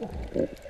Oh.